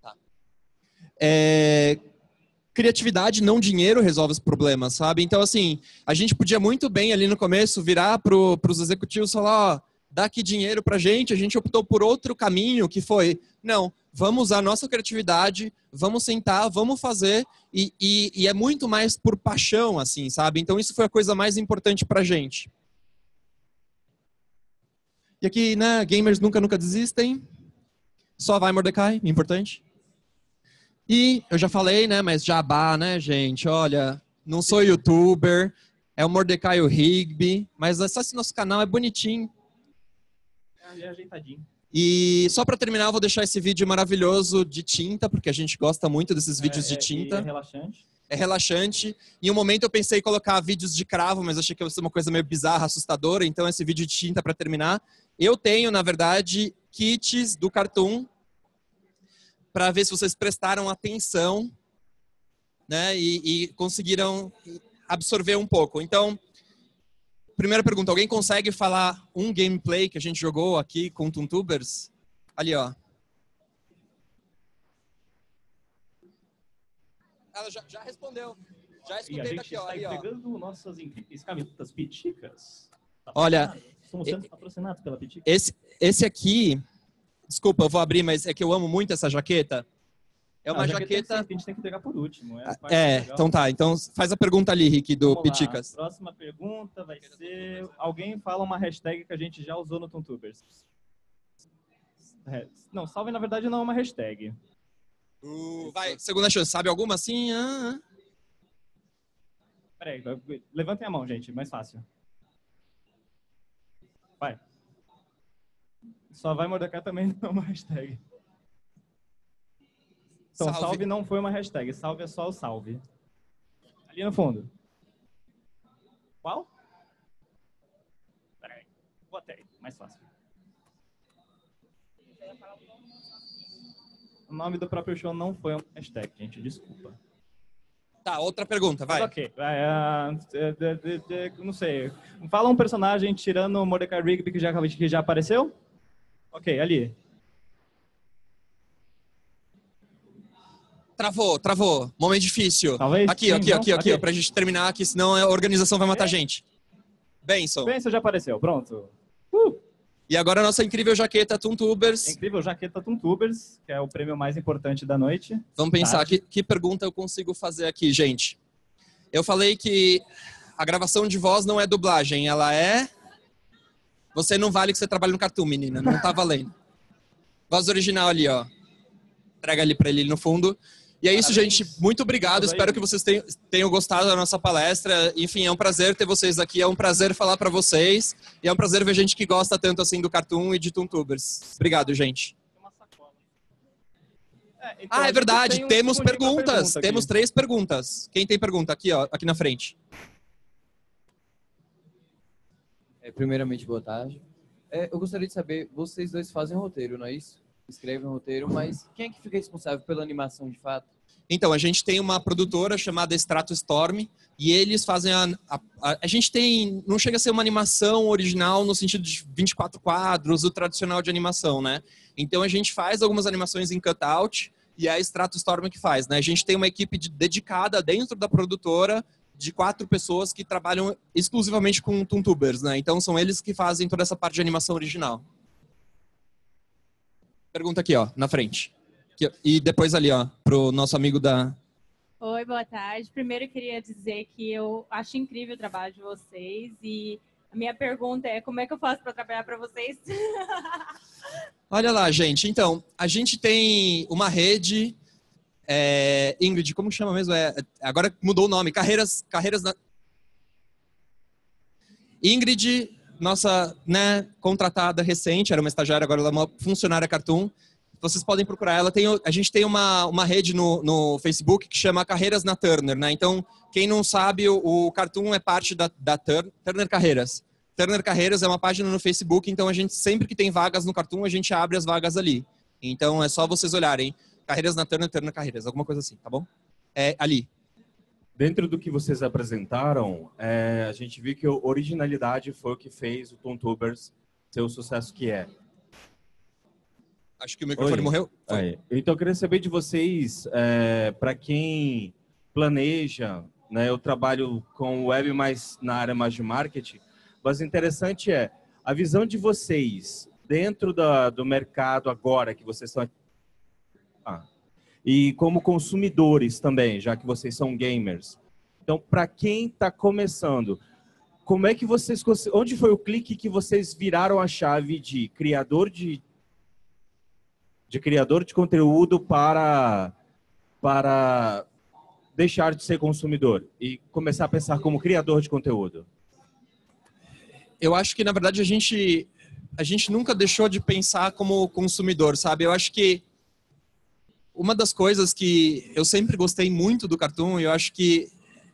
Speaker 2: Tá. É, criatividade, não dinheiro, resolve os problemas, sabe? Então, assim, a gente podia muito bem ali no começo virar para os executivos falar, ó, dá aqui dinheiro para gente, a gente optou por outro caminho que foi, não, vamos usar nossa criatividade, vamos sentar, vamos fazer, e, e, e é muito mais por paixão, assim, sabe? Então, isso foi a coisa mais importante para gente. E aqui, né, gamers nunca, nunca desistem. Só vai Mordecai, importante. E eu já falei, né, mas jabá, né, gente? Olha, não sou youtuber, é o Mordecai o Rigby, mas acesse nosso canal, é bonitinho.
Speaker 3: É ajeitadinho.
Speaker 2: E só para terminar, eu vou deixar esse vídeo maravilhoso de tinta, porque a gente gosta muito desses é, vídeos de é, tinta. É
Speaker 3: relaxante.
Speaker 2: É relaxante. Em um momento eu pensei em colocar vídeos de cravo, mas achei que ia ser uma coisa meio bizarra, assustadora. Então, esse vídeo de tinta para terminar. Eu tenho, na verdade, kits do Cartoon para ver se vocês prestaram atenção né, e, e, conseguiram absorver um pouco. Então, primeira pergunta: alguém consegue falar um gameplay que a gente jogou aqui com Tuntubers? Ali, ó. Ela já, já respondeu. Já
Speaker 3: E a
Speaker 2: escutei
Speaker 3: gente
Speaker 2: daqui, ó.
Speaker 3: está
Speaker 2: ó.
Speaker 3: entregando nossas incríveis camisetas piticas.
Speaker 2: Olha,
Speaker 3: Somos sendo patrocinados pela Pitica.
Speaker 2: esse, esse aqui. Desculpa, eu vou abrir, mas é que eu amo muito essa jaqueta. É uma
Speaker 3: Ah, jaqueta que
Speaker 2: jaqueta.
Speaker 3: ser- A gente tem que entregar por último. É, a parte
Speaker 2: É, então tá. Então faz a pergunta ali, Rick, do
Speaker 3: Vamos lá,
Speaker 2: Piticas.
Speaker 3: Próxima pergunta vai ser: alguém fala uma hashtag que a gente já usou no Tuntubers? É, Não, salve na verdade não é uma hashtag.
Speaker 2: Uh, vai, segunda chance. Sabe alguma assim? Ah, ah.
Speaker 3: Peraí, levantem a mão, gente, mais fácil. Vai. Só vai Mordecai também não é uma hashtag. Então,
Speaker 2: Salve.
Speaker 3: salve. não foi uma hashtag, salve é só o salve. Ali no fundo. Qual? Peraí, bota aí, mais fácil. O nome do próprio show não foi uma hashtag, gente, desculpa.
Speaker 2: Tá, outra pergunta, vai.
Speaker 3: Mas ok. De- não sei. Fala um personagem tirando o Mordecai Rigby que já, que já apareceu? Ok, ali.
Speaker 2: Travou, travou. Momento difícil.
Speaker 3: Talvez?
Speaker 2: Aqui,
Speaker 3: Sim,
Speaker 2: aqui,
Speaker 3: não?
Speaker 2: aqui, aqui,
Speaker 3: Ok.
Speaker 2: ó, pra gente terminar aqui, senão a organização vai matar a gente. Benção.
Speaker 3: Benção já apareceu, pronto. Uh,
Speaker 2: E agora a nossa incrível jaqueta Tuntubers.
Speaker 3: incrível, jaqueta Tuntubers, que é o prêmio mais importante da noite.
Speaker 2: Vamos pensar
Speaker 3: Tá.
Speaker 2: que, que pergunta eu consigo fazer aqui, gente. Eu falei que a gravação de voz não é dublagem, ela é. Você não vale que você trabalha no cartoon, menina. Não tá valendo. Voz original ali, ó. Entrega ali pra ele no fundo. E é isso,
Speaker 3: Parabéns.
Speaker 2: gente. Muito obrigado. Espero que vocês tenham, gostado da nossa palestra. Enfim, é um prazer ter vocês aqui. É um prazer falar pra vocês. E é um prazer ver gente que gosta tanto assim do cartoon e de Toontubers. Obrigado, gente.
Speaker 3: É, então,
Speaker 2: Ah, é verdade.
Speaker 3: tem um
Speaker 2: Temos perguntas.
Speaker 3: pergunta.
Speaker 2: Temos três perguntas. Quem tem pergunta? Aqui, ó, aqui na frente.
Speaker 4: É, primeiramente, boa tarde. É, eu gostaria de saber, vocês dois fazem roteiro, não é isso? Escrevem roteiro, mas quem é que fica responsável pela animação de fato?
Speaker 2: Então, a gente tem uma produtora chamada Strato Storm e eles fazem a, a, a. a gente tem. Não chega a ser uma animação original no sentido de 24 quadros, o tradicional de animação, né? Então, a gente faz algumas animações em cutout e é a Strato Storm que faz, né? A gente tem uma equipe de- dedicada dentro da produtora de quatro pessoas que trabalham exclusivamente com Toontubers, né? Então, são eles que fazem toda essa parte de animação original. Pergunta aqui, ó, na frente. E depois ali, ó, pro nosso amigo da,
Speaker 5: Oi, boa tarde. Primeiro eu queria dizer que eu acho incrível o trabalho de vocês e a minha pergunta é como é que eu faço para trabalhar para vocês?
Speaker 2: Olha lá, gente. Então, a gente tem uma rede. É, Ingrid, como chama mesmo? É, agora mudou o nome. Carreiras, carreiras na... Ingrid, nossa né, contratada recente, era uma estagiária, agora ela é uma funcionária Cartoon. Vocês podem procurar ela. Tem, a gente tem uma, uma rede no, no Facebook que chama Carreiras na Turner, né? Então, quem não sabe, o, o Cartoon é parte da, da Tur- Turner Carreiras. Turner Carreiras é uma página no Facebook, então a gente sempre que tem vagas no Cartoon, a gente abre as vagas ali. Então é só vocês olharem. Carreiras na Turner, Turner Carreiras, alguma coisa assim, tá bom? É ali.
Speaker 6: Dentro do que vocês apresentaram, é, a gente viu que a originalidade foi o que fez o Tom Tubers ser o sucesso que é.
Speaker 2: Acho que o microfone
Speaker 6: Oi.
Speaker 2: morreu.
Speaker 6: Então, eu queria saber de vocês, para quem planeja, né, eu trabalho com web mais na área mais de marketing, mas o interessante é a visão de vocês dentro da, do mercado agora que vocês estão e como consumidores também, já que vocês são gamers. Então, para quem está começando, como é que vocês, onde foi o clique que vocês viraram a chave de criador de de criador de conteúdo para para deixar de ser consumidor e começar a pensar como criador de conteúdo.
Speaker 2: Eu acho que, na verdade, a gente, a gente nunca deixou de pensar como consumidor, sabe? Eu acho que uma das coisas que eu sempre gostei muito do Cartoon, eu acho que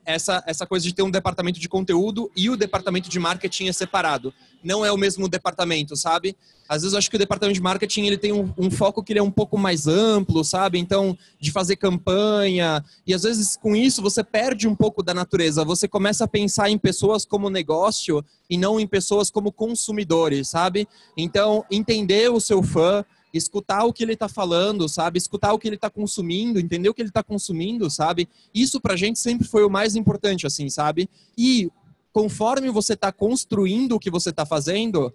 Speaker 2: essa, essa coisa de ter um departamento de conteúdo e o departamento de marketing é separado. Não é o mesmo departamento, sabe? Às vezes eu acho que o departamento de marketing ele tem um, um foco que ele é um pouco mais amplo, sabe? Então, de fazer campanha. E às vezes com isso você perde um pouco da natureza. Você começa a pensar em pessoas como negócio e não em pessoas como consumidores, sabe? Então, entender o seu fã, escutar o que ele está falando, sabe? Escutar o que ele está consumindo, entender o que ele está consumindo, sabe? Isso pra gente sempre foi o mais importante, assim, sabe? E conforme você está construindo o que você está fazendo,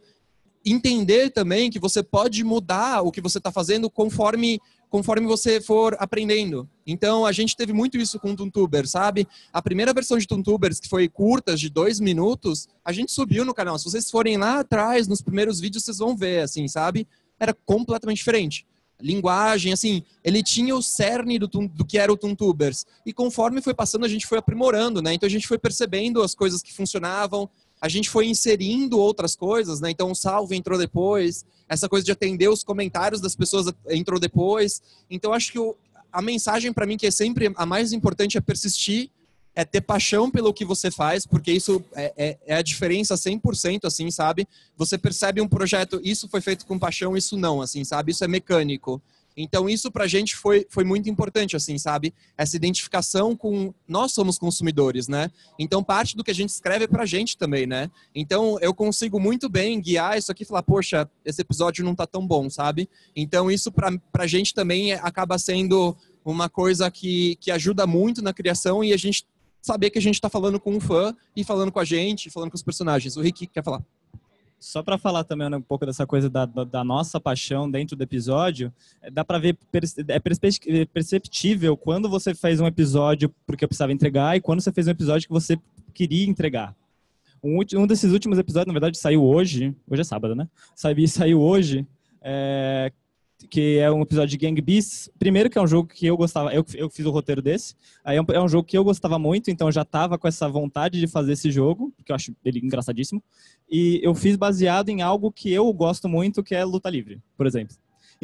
Speaker 2: entender também que você pode mudar o que você está fazendo conforme conforme você for aprendendo. Então, a gente teve muito isso com o Tuntuber, sabe? A primeira versão de Tuntubers, que foi curtas, de dois minutos, a gente subiu no canal. Se vocês forem lá atrás, nos primeiros vídeos, vocês vão ver, assim, sabe? Era completamente diferente. Linguagem, assim, ele tinha o cerne do, do que era o Tuntubers. E conforme foi passando, a gente foi aprimorando, né? Então, a gente foi percebendo as coisas que funcionavam, a gente foi inserindo outras coisas, né? Então o salve entrou depois, essa coisa de atender os comentários das pessoas entrou depois. Então acho que o, a mensagem para mim que é sempre a mais importante é persistir, é ter paixão pelo que você faz, porque isso é, é, é a diferença 100%, assim, sabe? Você percebe um projeto, isso foi feito com paixão, isso não, assim, sabe? Isso é mecânico. Então isso para a gente foi, foi muito importante, assim, sabe? Essa identificação com nós somos consumidores, né? Então parte do que a gente escreve é para a gente também, né? Então eu consigo muito bem guiar isso aqui e falar, poxa, esse episódio não tá tão bom, sabe? Então isso para a gente também acaba sendo uma coisa que, que ajuda muito na criação e a gente saber que a gente está falando com um fã e falando com a gente, falando com os personagens. O Rick quer falar.
Speaker 3: Só para falar também um pouco dessa coisa da, da, da nossa paixão dentro do episódio, é, dá para ver, é, é perceptível quando você fez um episódio porque eu precisava entregar e quando você fez um episódio que você queria entregar. Um, um desses últimos episódios, na verdade, saiu hoje, hoje é sábado, né? Saiu, saiu hoje, é, que é um episódio de Gang Beasts. Primeiro que é um jogo que eu gostava, eu, eu fiz o roteiro desse. Aí é um, é um jogo que eu gostava muito, então eu já tava com essa vontade de fazer esse jogo, porque eu acho ele engraçadíssimo. E eu fiz baseado em algo que eu gosto muito, que é luta livre, por exemplo.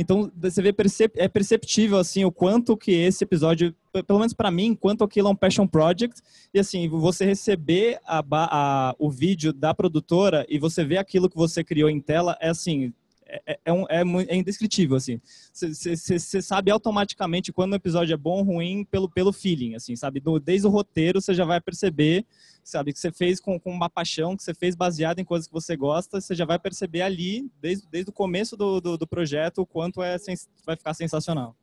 Speaker 3: Então, você vê, é perceptível, assim, o quanto que esse episódio, pelo menos para mim, quanto aquilo é um passion project. E, assim, você receber a, a, o vídeo da produtora e você ver aquilo que você criou em tela, é assim, é, é, é, um, é, é indescritível, assim. Você sabe automaticamente quando o episódio é bom ou ruim pelo, pelo feeling, assim, sabe? Do, desde o roteiro você já vai perceber, sabe? Que você fez com, com uma paixão, que você fez baseado em coisas que você gosta, você já vai perceber ali, desde, desde o começo do, do, do projeto, o quanto é, vai ficar sensacional.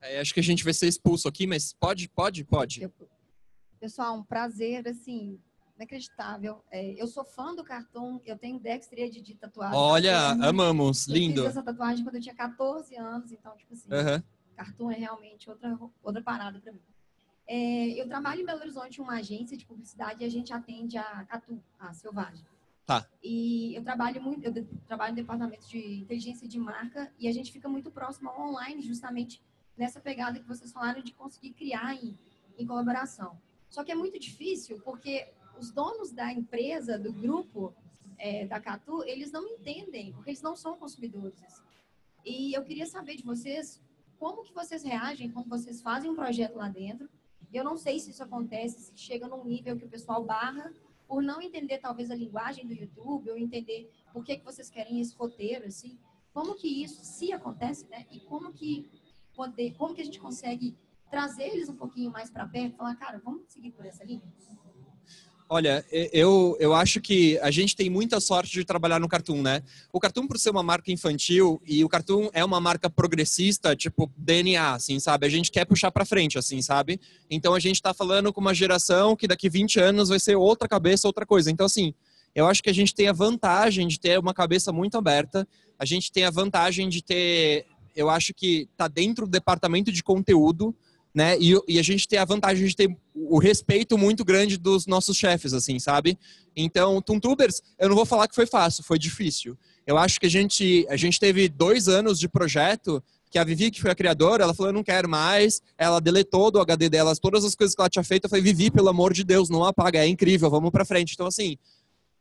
Speaker 2: É, acho que a gente vai ser expulso aqui, mas pode, pode, pode.
Speaker 7: Pessoal, um prazer, assim, inacreditável. É, eu sou fã do cartoon, eu tenho Dextria de tatuagem.
Speaker 2: Olha, amamos,
Speaker 7: eu
Speaker 2: lindo.
Speaker 7: Eu fiz essa tatuagem quando eu tinha 14 anos, então, tipo assim, uhum. cartoon é realmente outra, outra parada para mim. É, eu trabalho em Belo Horizonte, uma agência de publicidade, e a gente atende a Catu, a Selvagem.
Speaker 2: Tá.
Speaker 7: E eu trabalho muito, eu trabalho no departamento de inteligência de marca e a gente fica muito próximo ao online, justamente nessa pegada que vocês falaram de conseguir criar em, em colaboração. Só que é muito difícil porque os donos da empresa, do grupo é, da Catu, eles não entendem, porque eles não são consumidores. E eu queria saber de vocês como que vocês reagem quando vocês fazem um projeto lá dentro. Eu não sei se isso acontece, se chega num nível que o pessoal barra por não entender talvez a linguagem do YouTube ou entender por que, que vocês querem esse roteiro, assim. Como que isso, se acontece, né? E como que poder, como que a gente consegue trazer eles um pouquinho mais para perto, falar, cara, vamos seguir por essa linha?
Speaker 2: Olha, eu, eu acho que a gente tem muita sorte de trabalhar no Cartoon, né? O Cartoon, por ser uma marca infantil, e o Cartoon é uma marca progressista, tipo DNA, assim, sabe? A gente quer puxar para frente, assim, sabe? Então a gente tá falando com uma geração que daqui 20 anos vai ser outra cabeça, outra coisa. Então, assim, eu acho que a gente tem a vantagem de ter uma cabeça muito aberta, a gente tem a vantagem de ter, eu acho que tá dentro do departamento de conteúdo, né? E, e, a gente tem a vantagem de ter o respeito muito grande dos nossos chefes, assim, sabe? Então, Tuntubers, eu não vou falar que foi fácil, foi difícil. Eu acho que a gente, a gente teve dois anos de projeto que a Vivi, que foi a criadora, ela falou, eu não quero mais. Ela deletou do HD delas todas as coisas que ela tinha feito. Eu falei, Vivi, pelo amor de Deus, não apaga, é incrível, vamos pra frente. Então, assim,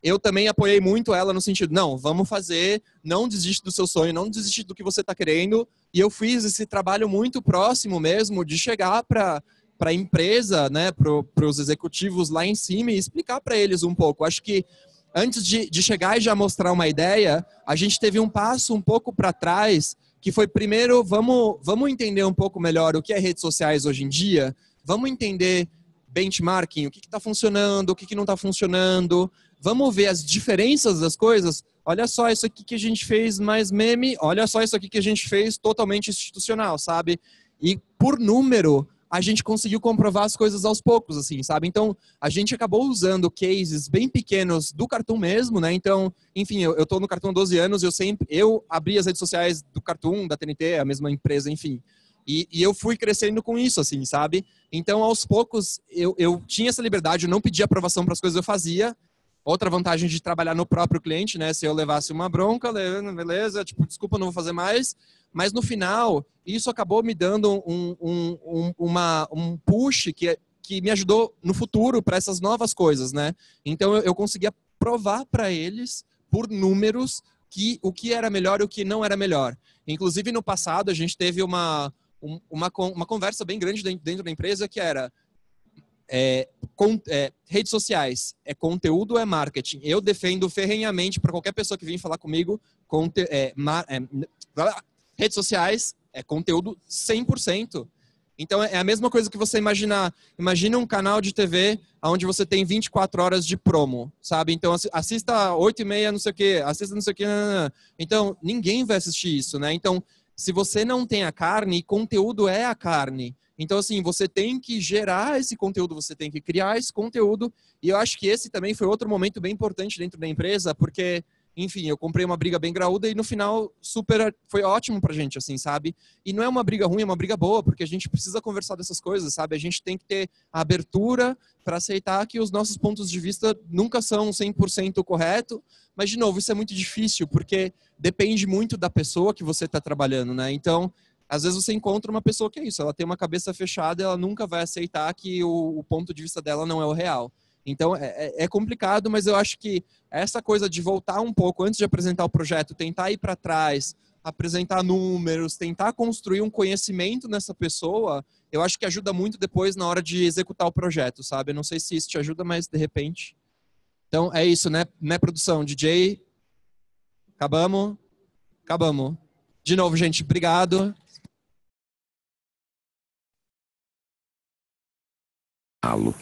Speaker 2: eu também apoiei muito ela no sentido, não, vamos fazer, não desiste do seu sonho, não desiste do que você está querendo. E eu fiz esse trabalho muito próximo mesmo de chegar para para a empresa, né, para os executivos lá em cima e explicar para eles um pouco. Acho que antes de, de chegar e já mostrar uma ideia, a gente teve um passo um pouco para trás, que foi primeiro, vamos, vamos entender um pouco melhor o que é redes sociais hoje em dia, vamos entender benchmarking, o que está funcionando, o que, que não está funcionando, vamos ver as diferenças das coisas. olha só isso aqui que a gente fez mais meme, olha só isso aqui que a gente fez totalmente institucional, sabe? E por número, a gente conseguiu comprovar as coisas aos poucos, assim, sabe? Então, a gente acabou usando cases bem pequenos do Cartoon mesmo, né? Então, enfim, eu, eu tô no Cartoon há 12 anos, eu sempre, eu abri as redes sociais do Cartoon, da TNT, a mesma empresa, enfim. E, e eu fui crescendo com isso, assim, sabe? Então, aos poucos, eu, eu tinha essa liberdade, eu não pedia aprovação para as coisas que eu fazia. Outra vantagem de trabalhar no próprio cliente, né? Se eu levasse uma bronca, beleza, tipo, desculpa, não vou fazer mais mas no final, isso acabou me dando um, um, um, uma, um push que, que me ajudou no futuro para essas novas coisas, né? Então eu, eu conseguia provar para eles, por números, que o que era melhor e o que não era melhor. Inclusive no passado a gente teve uma, uma, uma conversa bem grande dentro da empresa que era é, é, redes sociais é conteúdo ou é marketing? Eu defendo ferrenhamente para qualquer pessoa que vem falar comigo conte, é, mar, é, redes sociais é conteúdo 100%. Então é a mesma coisa que você imaginar. Imagina um canal de TV onde você tem 24 horas de promo, sabe? Então assista 8 e meia, não sei o quê, assista não sei o quê. Não, não, não. Então ninguém vai assistir isso, né? Então se você não tem a carne, conteúdo é a carne. Então assim, você tem que gerar esse conteúdo, você tem que criar esse conteúdo. E eu acho que esse também foi outro momento bem importante dentro da empresa, porque enfim, eu comprei uma briga bem graúda e no final super foi ótimo pra gente, assim, sabe? E não é uma briga ruim, é uma briga boa, porque a gente precisa conversar dessas coisas, sabe? A gente tem que ter abertura para aceitar que os nossos pontos de vista nunca são 100% correto, mas de novo, isso é muito difícil, porque depende muito da pessoa que você está trabalhando, né? Então, às vezes você encontra uma pessoa que é isso, ela tem uma cabeça fechada, ela nunca vai aceitar que o, o ponto de vista dela não é o real. Então é, é, é, complicado, mas eu acho que essa coisa de voltar um pouco antes de apresentar o projeto, tentar ir para trás, apresentar números, tentar construir um conhecimento nessa pessoa, eu acho que ajuda muito depois na hora de executar o projeto, sabe? Eu não sei se isso te ajuda, mas de repente. Então é isso, né? Né, produção? DJ? Acabamos? Acabamos. De novo, gente, obrigado.
Speaker 8: Alô.